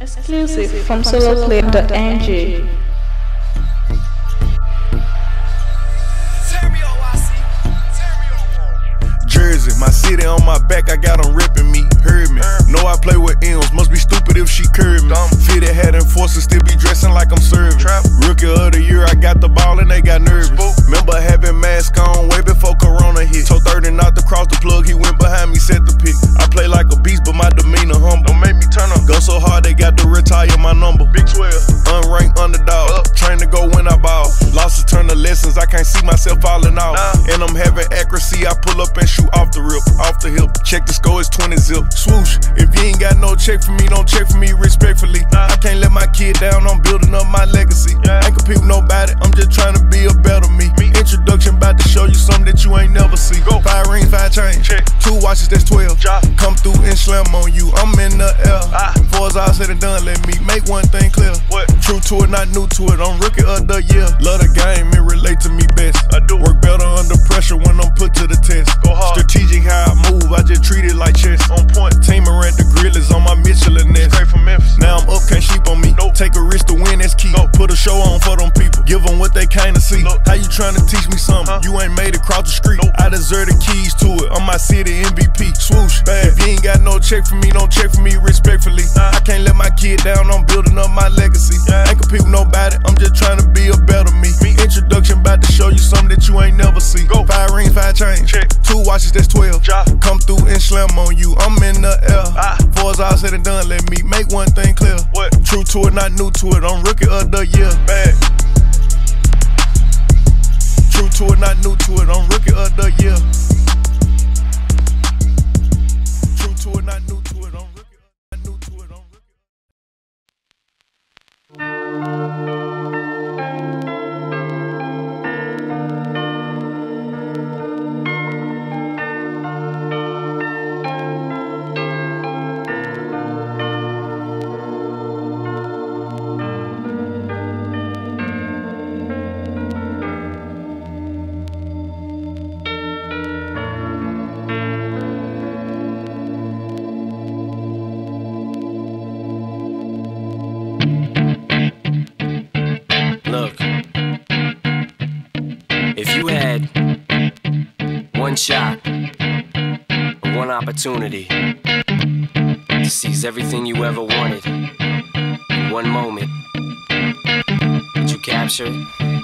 Exclusive from soloclip.ng. my city on my back, I got 'em ripping me, heard me. Know I play with M's, must be stupid if she curved me. Fitted hat and forces, still be dressing like I'm serving. Rookie of the year, I got the ball and they got nervous. Remember having mask on way before Corona hit. Told 30 not to cross the plug, he went behind me, set the pick. I play like a beast, but my demeanor humble. Don't make me turn up. Go so hard, they got to retire my number. Big 12, Losses turn to lessons, I can't see myself falling off. Uh. And I'm having accuracy, I pull up and shoot off the rip, off the hip. Check the score, it's 20 zip. Swoosh, if you ain't got no check for me, don't check for me respectfully. Uh. I can't let my kid down, I'm building up my legacy. i Ain't compete with nobody, I'm just trying to be a better me. Introduction about to show you something that you ain't never see. Go. Five rings, five chains. Two watches, that's 12. Come through and slam on you, I'm in the air. Ah. Before it's all said and done, let me make one thing clear. True to it, not new to it, I'm rookie of the year. Love the game, it relate to me best. I do. Work better under pressure when I'm put to the test. Go hard. Strategic how I move, I just treat it like chess. On point. Team around the grill is on my Michelin nest. Straight from Memphis. Now I'm up, can't sheep on me. Nope. Take a risk to win, that's key. Put a show on for them people. Give them what they kinda see. How you trying to teach me something? You ain't made it cross the street. I deserve the keys to it. I'm my city MVP. Swoosh. Bad. If you ain't got no check for me, don't check for me respectfully. I can't let my kid down, I'm building up my legacy. Two watches, that's 12. Come through and slam on you, I'm in the air. Before as all said and done, let me make one thing clear. What? True to it, not new to it, I'm rookie of the year. Bad. True to it, not new to it, I'm rookie of the year. If you had one shot, one opportunity to seize everything you ever wanted in one moment, would you capture it?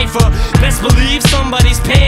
cipher. Best believe somebody's paying.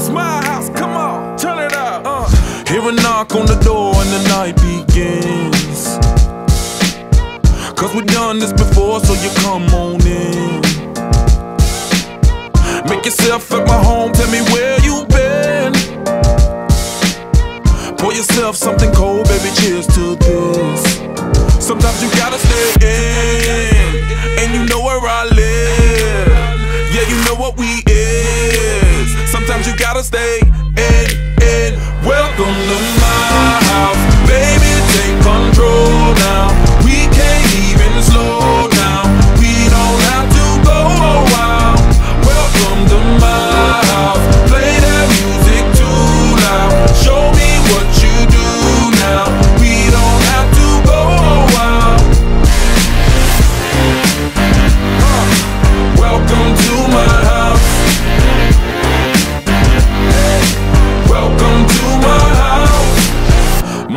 It's my house, come on, turn it up. Uh. Hear a knock on the door and the night begins. Cause we done this before, so you come on in. Make yourself at my home, tell me where you've been. Pour yourself something cold, baby, cheers to this. Sometimes you gotta stay in, and you know where I live. Yeah, you know what we is. Sometimes you gotta stay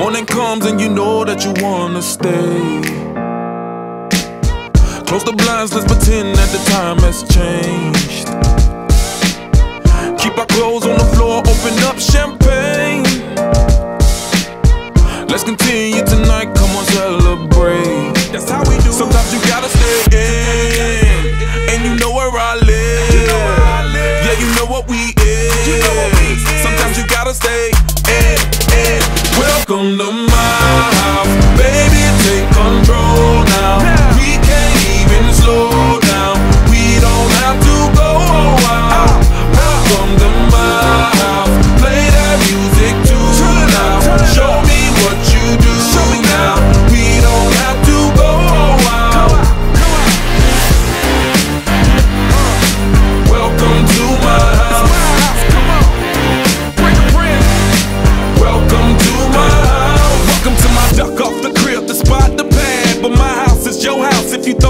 Morning comes and you know that you wanna stay. Close the blinds, let's pretend that the time has changed. Keep our clothes on the floor, open up champagne. Let's continue tonight, come on, celebrate. That's how we do. Sometimes you gotta stay in, and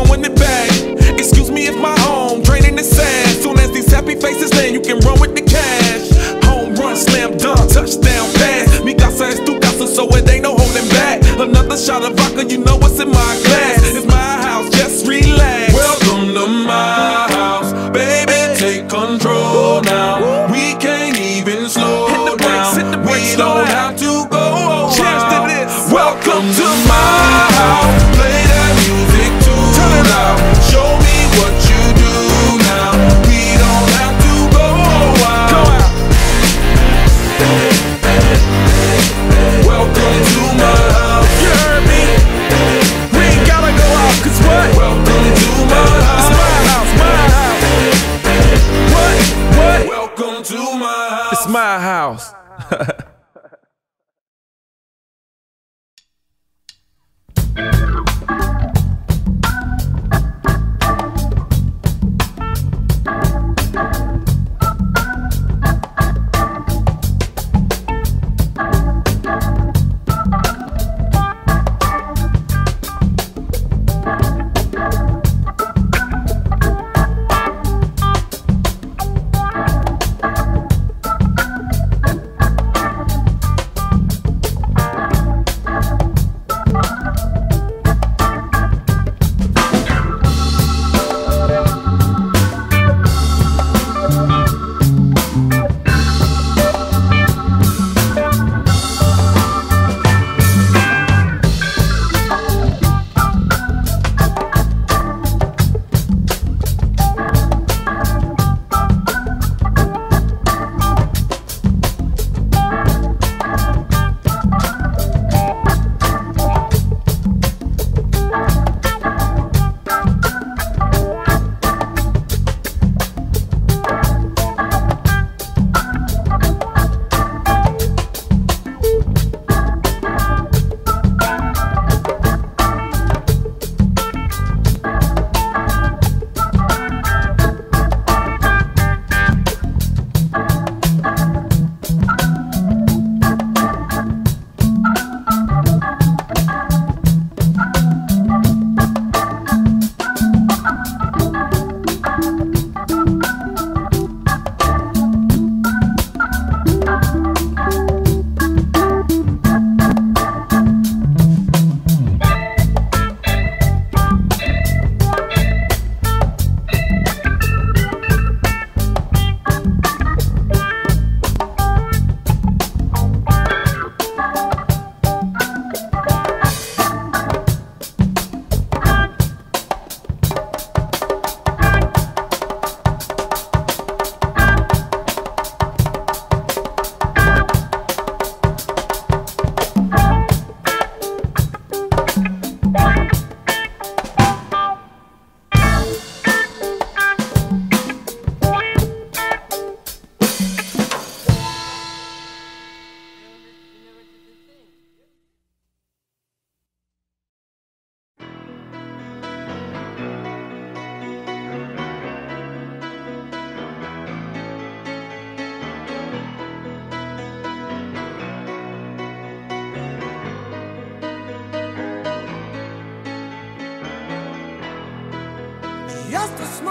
throwing it back. Excuse me if my home draining the sand. Soon as these happy faces land, you can run with the cash. Home run, slam dunk, touchdown pass. Mi casa es tu so it ain't no holding back. Another shot of vodka, you know what's in